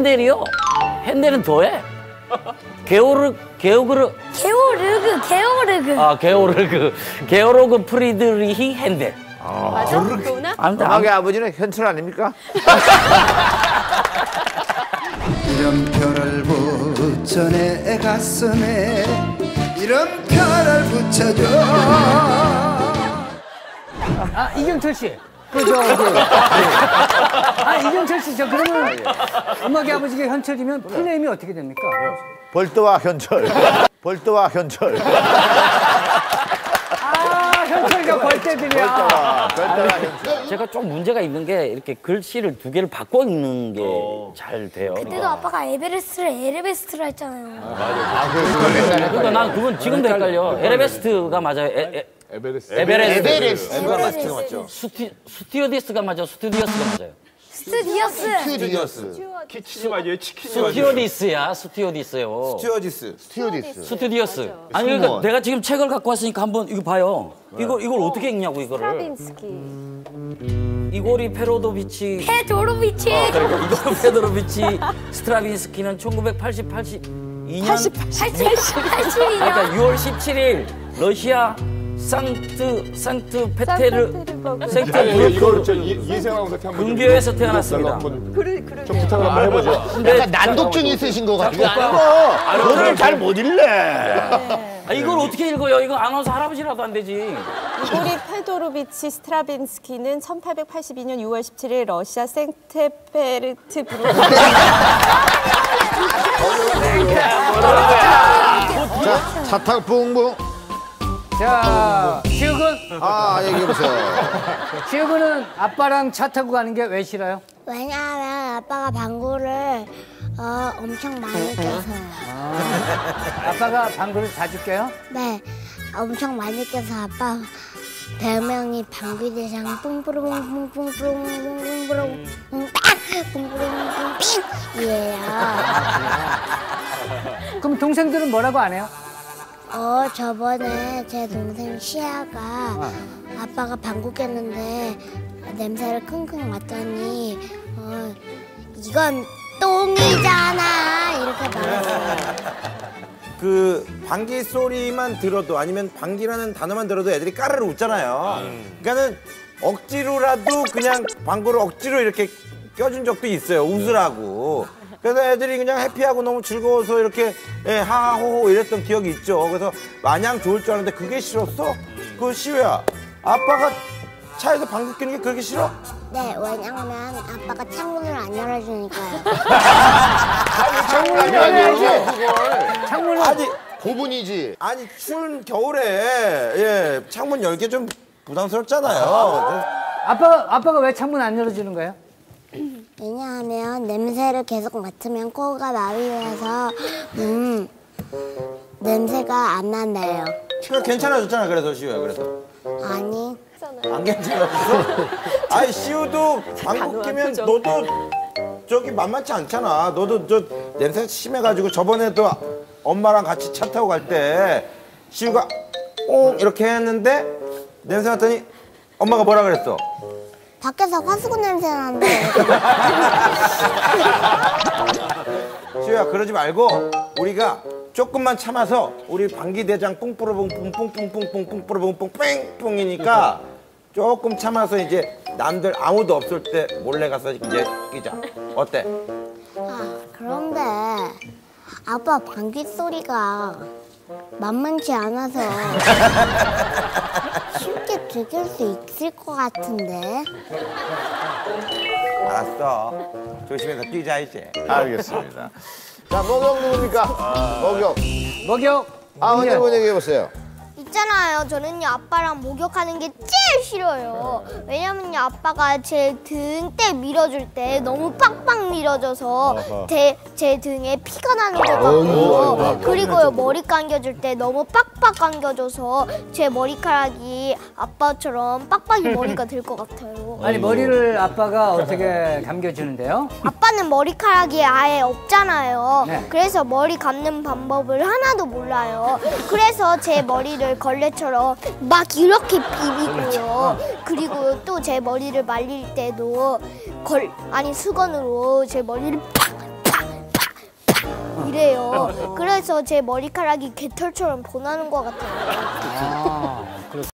핸델이요? 핸델은 더해. 게오르 게오그르 게오르그 게오르그 아 게오르그 게오르그 프리드리히 핸델. 맞아? 그거나? 아무튼 음악의 아버지는 현철 아닙니까? 이름표를 붙여 내 가슴에 이름표를 붙여줘 아 이경철 씨. 그 저기. 아 이경철 씨 저 그러면 음악의 아버지가 현철이면 full name이 어떻게 됩니까? 벌떠와 현철. 벌떠와 현철. 아 현철이가 벌 현철. 제가 좀 문제가 있는 게 이렇게 글씨를 두 개를 바꿔 읽는 게 잘 돼요. 그때도 아빠가 에베레스트를 에르베스트로 했잖아요 그러니까 난 그건 지금도 헷갈려. 에레베스트가 맞아요. 에, 에, 에베레스트. 에베레스트. 에베레스트 맞죠? 스튜, 스튜어디스가 맞아. 스튜디오스가 맞아요. 스튜디오스 디어스. 키치지 마요. 치킨이 스튜어디스야. 스튜어디스요. 스튜어디스. 스튜어디스. 스튜디오스. 아니 그러니까. 내가 지금 책을 갖고 왔으니까 한번 이거 봐요. 이거 이걸 어떻게 읽냐고 이거를. 스트라빈스키. 이고리 페로도비치 페도로비치 그러니까 이고리 페도로비치 스트라빈스키는 1980 82년 82년 그러니까 6월 17일 러시아 상트 상트 페테르 상트페테르버그. 생트 아니, 이거 브루크 저 이- 이세왕 선생 한번 근교에서 태어났습니다. 그래, 그래. 좀 부탁을 한번 해보죠. 약간 난독증 있으신 것 같아요. 아니고 글을 잘못 읽네. 아, 이걸 어떻게 읽어요? 이거 아나운서 할아버지라도 안 되지. 이고리 페도로비치 스트라빈스키는 1882년 6월 17일 러시아 생테페르트부르크 자, 차 타고 뿡뿡. 자 시욱은 아, 얘기해보세요. 시욱은 아빠랑 차 타고 가는 게 왜 싫어요? 왜냐하면 아빠가 방구를 어, 엄청 많이 껴서요 아빠가 방구를 사줄게요. 네 엄청 많이 껴서 아빠 별명이 방귀 대장 뿡뿌릉 뿡뿡뿌릉 뿡뿌릉 뿡빵 뿡뿌릉 뿡삥이에요 그럼 동생들은 뭐라고 안 해요? 어 저번에 제 동생 시아가 아빠가 방구 꼈는데 냄새를 킁킁 맡더니 어 이건 똥이잖아 이렇게 말했어요. 그 방귀 소리만 들어도 아니면 방귀라는 단어만 들어도 애들이 까르르 웃잖아요. 그러니까는 억지로라도 그냥 방구를 억지로 이렇게 껴준 적도 있어요. 웃으라고. 그래서 애들이 그냥 해피하고 너무 즐거워서 이렇게 예, 하하호호 이랬던 기억이 있죠. 그래서 마냥 좋을 줄 알았는데 그게 싫었어? 그 시우야. 아빠가 차에서 방귀 뀌는 게 그렇게 싫어? 네 왜냐하면 아빠가 창문을 안 열어주니까요. 창문을 열어야지, 그걸. 창문을 아니 고분이지. 아니 추운 겨울에 예 창문 열기 좀 부담스럽잖아요. 아빠가 아빠가 왜 창문 안 열어주는 거예요? 왜냐하면 냄새를 계속 맡으면 코가 마비돼서 음 냄새가 안 난대요. 그 괜찮아졌잖아 그래서 시우야 그래서 아니 안 괜찮았어? 아니 시우도 방구 끼면 너도 저기 만만치 않잖아. 너도 저 냄새 심해가지고 저번에도 엄마랑 같이 차 타고 갈 때 시우가 옹 이렇게 했는데 냄새 났더니 엄마가 뭐라 그랬어? 밖에서 화수구 냄새 나는데. 시우야 그러지 말고 우리가 조금만 참아서 우리 방귀대장 뿡뿌르뿡뿡 뿡뿡뿡뿡 뿡뿌르뿡뿡 뺑뿡이니까 조금 참아서 이제 남들 아무도 없을 때 몰래 가서 이제 끼자. 어때? 아 그런데 아빠 방귀 소리가 만만치 않아서 들킬 수 있을 것 같은데 알았어 조심해서 뛰자 이제 알겠습니다. 자, 목욕 누굽니까? 목욕. 목욕. 아, 언니 분 얘기해보세요. 있잖아요. 저는요 아빠랑 목욕하는 게 제일 싫어요. 왜냐면요 아빠가 제 등 때 밀어줄 때 너무 빡빡 밀어줘서 제, 제 등에 피가 나는 것 같고 그리고요 머리 감겨줄 때 너무 빡빡 감겨줘서 제 머리카락이 아빠처럼 빡빡이 머리가 될 것 같아요. 아니 머리를 아빠가 어떻게 감겨주는데요? 아빠는 머리카락이 아예 없잖아요. 네. 그래서 머리 감는 방법을 하나도 몰라요. 그래서 제 머리를 걸레처럼 막 이렇게 비비고요. 그리고 또 제 머리를 말릴 때도 걸 아니 수건으로 제 머리를 팍팍 이래요. 그래서 제 머리카락이 개털처럼 보나는 것 같아요. 아,